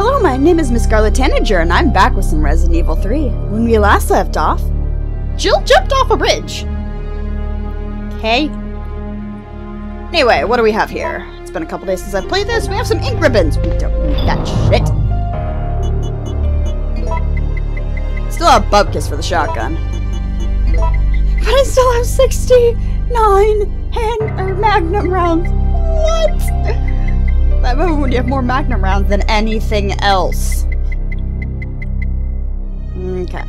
Hello, my name is Miss Scarlet Tanager, and I'm back with some Resident Evil 3. When we last left off, Jill jumped off a bridge. Okay. Anyway, what do we have here? It's been a couple days since I've played this. We have some ink ribbons. We don't need that shit. Still have Bubkiss for the shotgun. But I still have 69 hand or magnum rounds. What? That moment when you have more magnum rounds than anything else. Okay.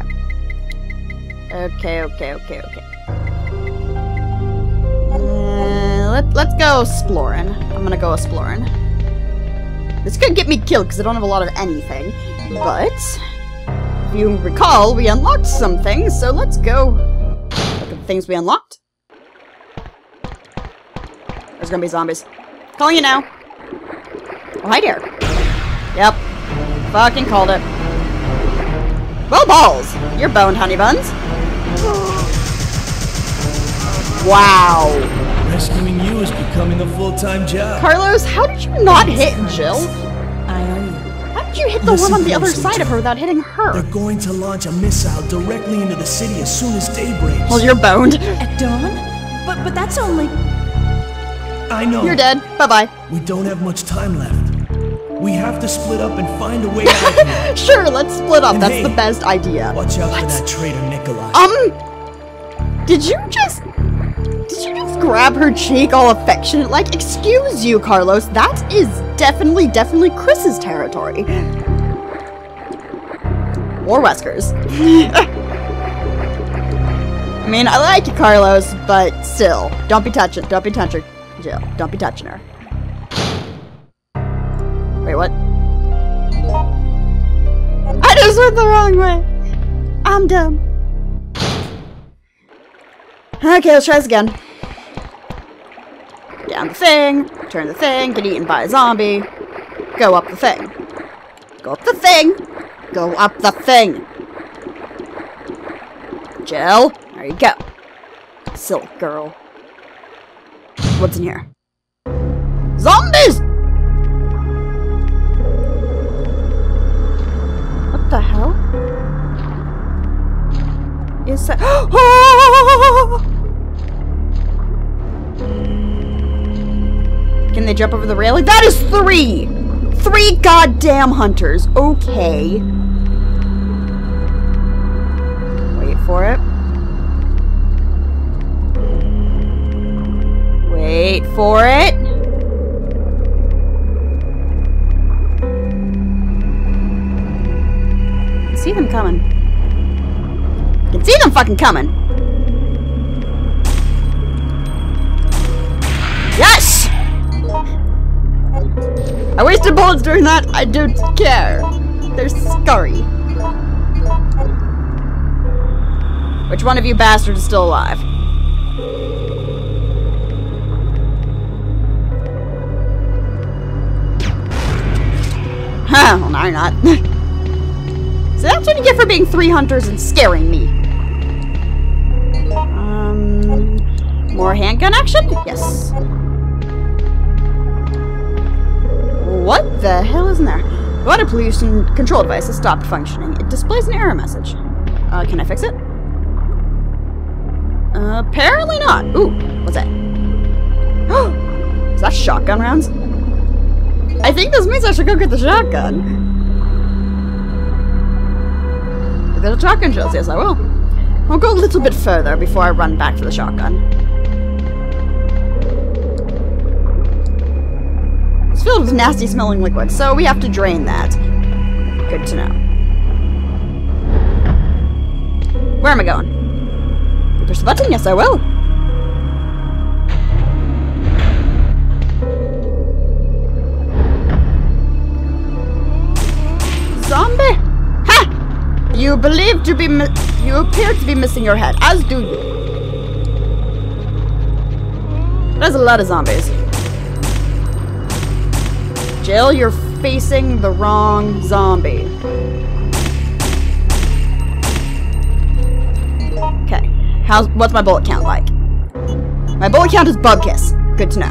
Okay, okay, okay, okay. Uh, let, let's go exploring. I'm gonna go exploring. This could get me killed because I don't have a lot of anything. But, if you recall, we unlocked some things, so let's go look at the things we unlocked. There's gonna be zombies. Calling you now. Oh, hi there. Yep. Fucking called it. Well, balls. You're boned, honey buns. Wow. Rescuing you is becoming a full-time job. Carlos, how did you not hit Jill? I owe you. How did you hit the Listen one on the other closely, side of her without hitting her? They're going to launch a missile directly into the city as soon as day breaks. Well, you're boned. At dawn? But but that's only I know. You're dead. Bye-bye. We don't have much time left. We have to split up and find a way out. Sure, let's split up. And That's hey, the best idea. Watch out What? for that traitor Nikolai. Um, did you just... Did you just grab her cheek all affectionate? Like, excuse you, Carlos. That is definitely, definitely Chris's territory. Or Wesker's. I mean, I like you, Carlos, but still. Don't be touching, don't be touching Jill. Don't be touching her. Wait, what? I just went the wrong way. I'm dumb. Okay, let's try this again. Down the thing, turn the thing, get eaten by a zombie, go up the thing. Go up the thing, go up the thing. Jill, there you go. Silk girl. What's in here? Zombies! That- oh! Can they jump over the railing? That is three! Three goddamn hunters. Okay. Wait for it. Wait for it. I see them coming. See them fucking coming. Yes! I wasted bullets during that. I don't care. They're scurry. Which one of you bastards is still alive? Huh, well, now you're not. so that's what you get for being three hunters and scaring me. More handgun action? Yes. What the hell is in there? The water pollution control device has stopped functioning. It displays an error message. Uh, can I fix it? Uh, apparently not. Ooh, what's that? is that shotgun rounds? I think this means I should go get the shotgun. Get the shotgun shells, yes I will. I'll go a little bit further before I run back for the shotgun. It's filled with nasty smelling liquid, so we have to drain that. Good to know. Where am I going? Push the button? Yes, I will. Zombie! Ha! You believe to be you appear to be missing your head, as do you. There's a lot of zombies. Jill, you're facing the wrong zombie. Okay. How's what's my bullet count like? My bullet count is bug kiss. Good to know.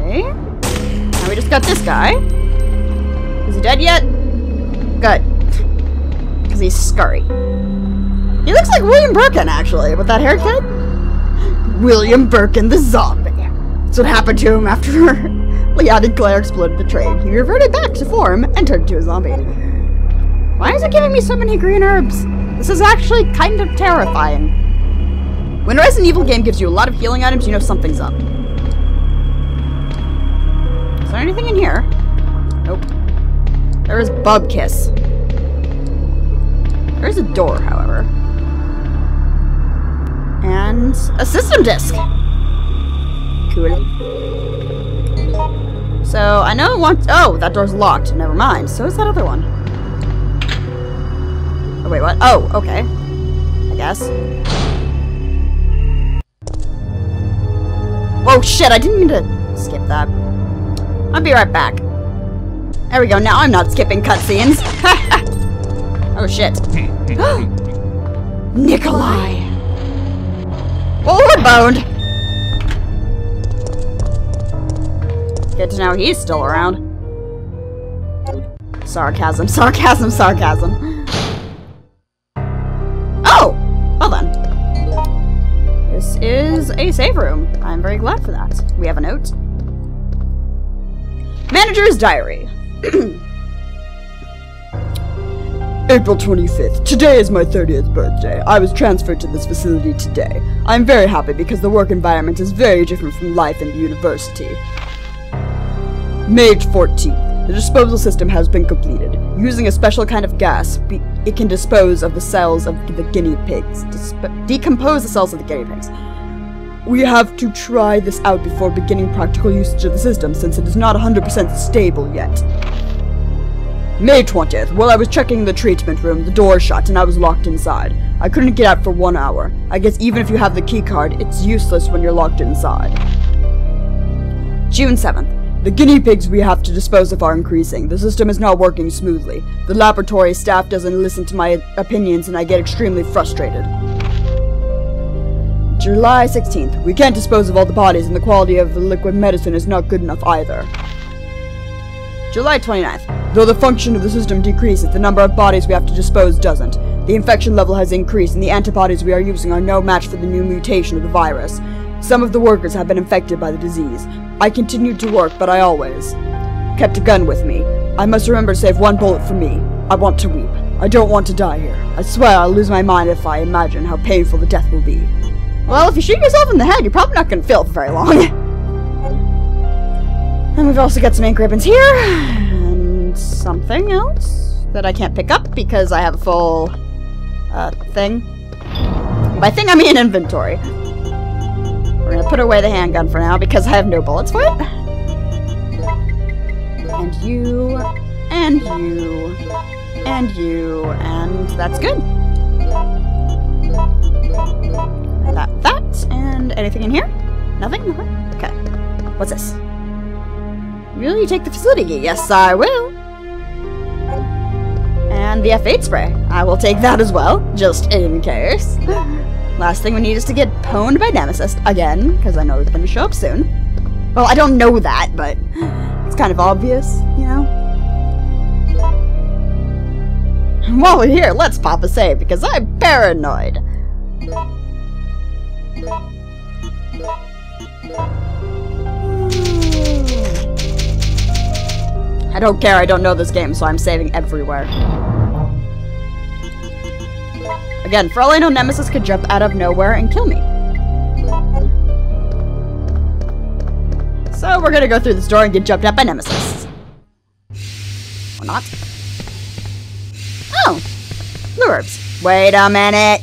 Okay. Now we just got this guy. Is he dead yet? Good. He's scurry. He looks like William Birkin, actually, with that haircut. William Birkin, the zombie. That's what happened to him after Leon and Claire exploded the train. He reverted back to form and turned into a zombie. Why is it giving me so many green herbs? This is actually kind of terrifying. When a Resident Evil game gives you a lot of healing items, you know something's up. Is there anything in here? Nope. There is Bub Kiss. There is a door, however. And a system disk. Cool. So, I know it wants- oh, that door's locked. Never mind. So is that other one. Oh, wait, what? Oh, okay. I guess. Oh shit, I didn't mean to skip that. I'll be right back. There we go, now I'm not skipping cutscenes. oh, shit. Nikolai. Oh, we're boned. Good to know he's still around. Sarcasm, sarcasm, sarcasm. Oh! Well then. This is a save room. I'm very glad for that. We have a note. Manager's diary. April 25th. Today is my 30th birthday. I was transferred to this facility today. I'm very happy because the work environment is very different from life in the university. May 14th. The disposal system has been completed. Using a special kind of gas, it can dispose of the cells of the guinea pigs. Disp- decompose the cells of the guinea pigs. We have to try this out before beginning practical usage of the system since it is not 100% stable yet. May 20th. While I was checking the treatment room, the door shut and I was locked inside. I couldn't get out for one hour. I guess even if you have the keycard, it's useless when you're locked inside. June 7th. The guinea pigs we have to dispose of are increasing. The system is not working smoothly. The laboratory staff doesn't listen to my opinions and I get extremely frustrated. July 16th. We can't dispose of all the bodies and the quality of the liquid medicine is not good enough either. July 29th. Though the function of the system decreases, the number of bodies we have to dispose doesn't. The infection level has increased and the antibodies we are using are no match for the new mutation of the virus. Some of the workers have been infected by the disease. I continued to work, but I always kept a gun with me. I must remember to save one bullet for me. I want to weep. I don't want to die here. I swear I'll lose my mind if I imagine how painful the death will be. Well, if you shoot yourself in the head, you're probably not gonna feel it for very long. and we've also got some ink ribbons here, something else that I can't pick up because I have a full, uh, thing. By thing, I mean inventory. We're gonna put away the handgun for now because I have no bullets for it. And you, and you, and you, and that's good. That, that, and anything in here? Nothing? Nothing? Okay. What's this? Will you take the facility? Yes, I will. And the F8 spray. I will take that as well, just in case. Last thing we need is to get pwned by Nemesis again, because I know he's going to show up soon. Well, I don't know that, but it's kind of obvious, you know? While we're here, let's pop a save, because I'm paranoid. I don't care, I don't know this game, so I'm saving everywhere. Again, for all I know, Nemesis could jump out of nowhere and kill me. So we're gonna go through this door and get jumped at by Nemesis. Or not. Oh! Blue herbs. Wait a minute!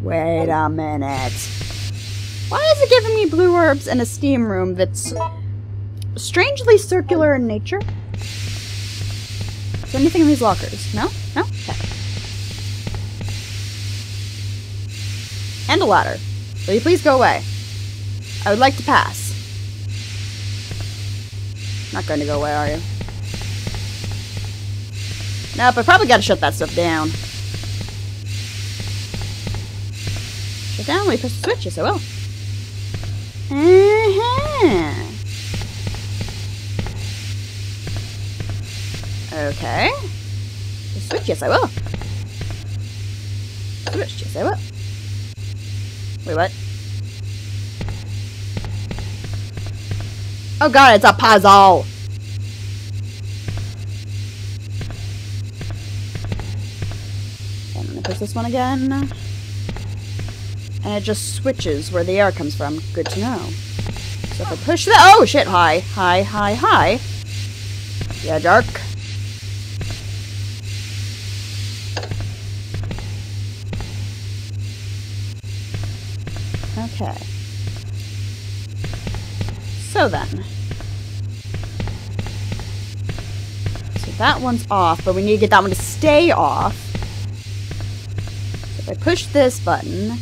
Wait a minute. Why is it giving me blue herbs in a steam room that's strangely circular in nature? Is there anything in these lockers? No? No? Okay. And a ladder. Will you please go away? I would like to pass. Not going to go away, are you? Nope, I probably gotta shut that stuff down. Shut down, we press the switch, yes I will. Uh-huh. Okay. Switch, oh, yes I will. Switch, yes I will. Wait, what? Oh god, it's a puzzle! Okay, I'm gonna push this one again. And it just switches where the air comes from. Good to know. So if I push the- Oh shit, high, high, high, high. Yeah, dark. Okay. So then. So that one's off, but we need to get that one to stay off. So if I push this button,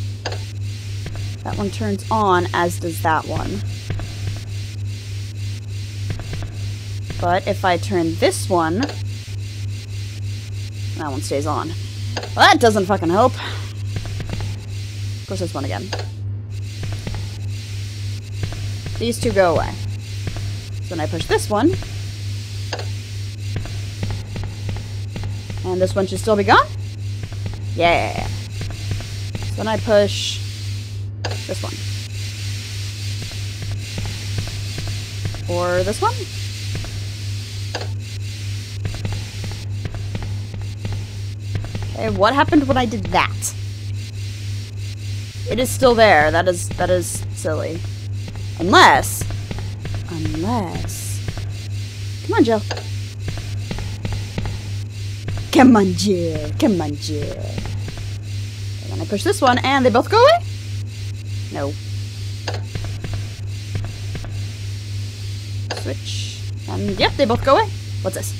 that one turns on, as does that one. But if I turn this one, that one stays on. Well, that doesn't fucking help. Push this one again. These two go away. So then I push this one. And this one should still be gone? Yeah. So then I push this one. Or this one? Okay, what happened when I did that? It is still there. That is that is silly. Unless unless Come on, Jill. Come on, Jill. Come on, Jill. And then I push this one and they both go away? No. Switch. And yep, they both go away. What's this?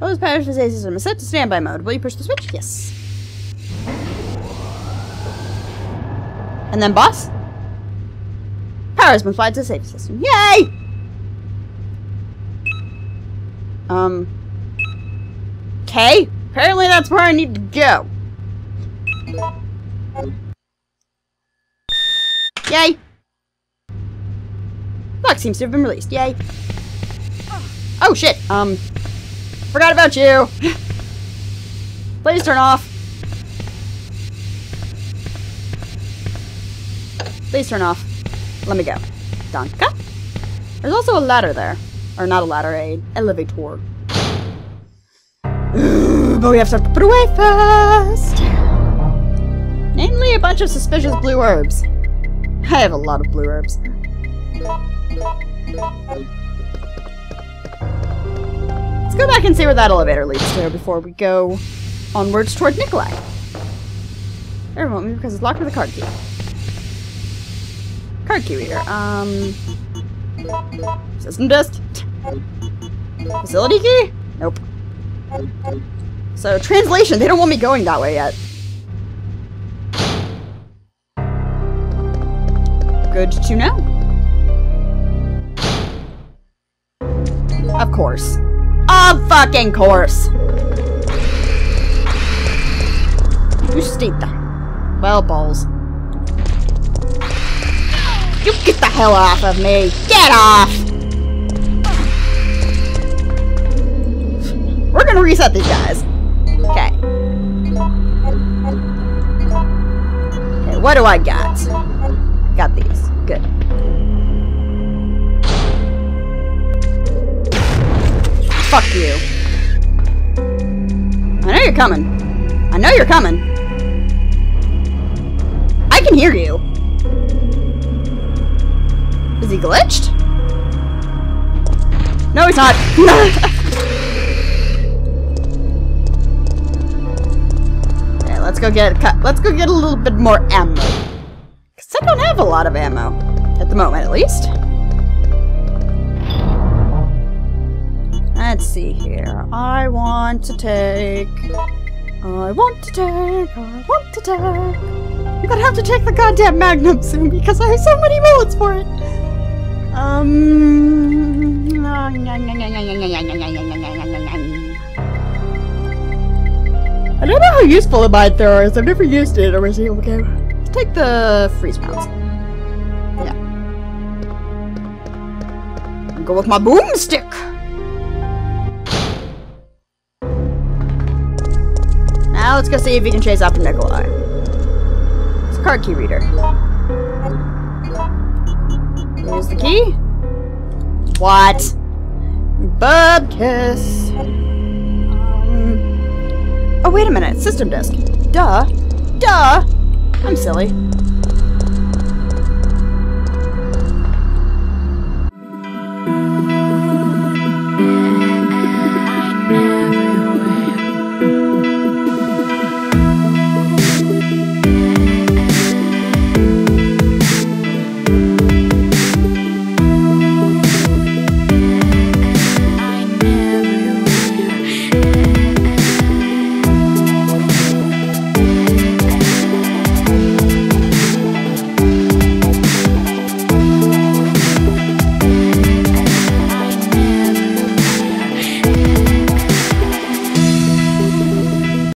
Those power for system is set to standby mode. Will you push the switch? Yes. And then boss? Power has been applied to the safety system. Yay! Um. Okay. Apparently that's where I need to go. Yay! Lock seems to have been released. Yay. Oh shit. Um. Forgot about you. Please turn off. Please turn off. Let me go. Danka. There's also a ladder there. Or not a ladder, a elevator. but we have to put away first. Namely, a bunch of suspicious blue herbs. I have a lot of blue herbs. Let's go back and see where that elevator leads to before we go onwards toward Nikolai. Be because it's locked with a card key. Reader. Um. System disk. Facility key? Nope. So, translation. They don't want me going that way yet. Good to know. Of course. Of fucking course. Justita. Well, balls. You get the hell off of me! Get off! We're gonna reset these guys. Okay. Okay, what do I got? Got these. Good. Fuck you. I know you're coming. I know you're coming. I can hear you. Is he glitched? No, he's not. okay, let's go get let's go get a little bit more ammo. Cause I don't have a lot of ammo at the moment, at least. Let's see here. I want to take. I want to take. I want to take. I'm gonna have to take the goddamn Magnum soon because I have so many bullets for it. Um. I don't know how useful a mine thrower is. I've never used it or seen it. Okay. Let's take the freeze rounds. Yeah. Go with my boomstick. Now let's go see if we can chase after Nikolai. It's a card key reader. Here's the key. What? Bub kiss. Um, oh, wait a minute. System disk. Duh. Duh. I'm silly.